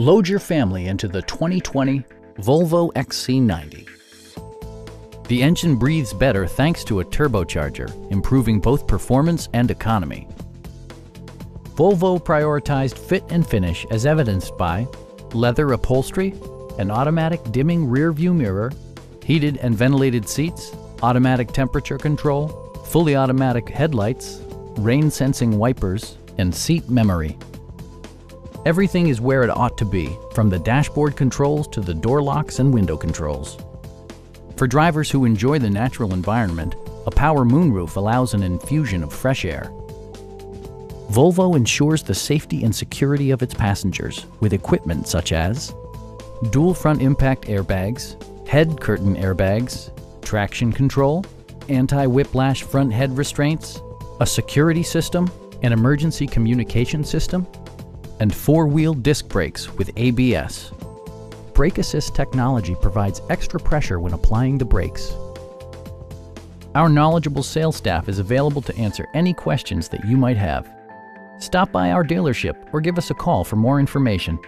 Load your family into the 2020 Volvo XC90. The engine breathes better thanks to a turbocharger, improving both performance and economy. Volvo prioritized fit and finish as evidenced by leather upholstery, an automatic dimming rear view mirror, heated and ventilated seats, automatic temperature control, fully automatic headlights, rain sensing wipers, and seat memory. Everything is where it ought to be, from the dashboard controls to the door locks and window controls. For drivers who enjoy the natural environment, a power moonroof allows an infusion of fresh air. Volvo ensures the safety and security of its passengers with equipment such as dual front impact airbags, head curtain airbags, traction control, anti-whiplash front head restraints, a security system, an emergency communication system, and four-wheel disc brakes with ABS. Brake Assist technology provides extra pressure when applying the brakes. Our knowledgeable sales staff is available to answer any questions that you might have. Stop by our dealership or give us a call for more information.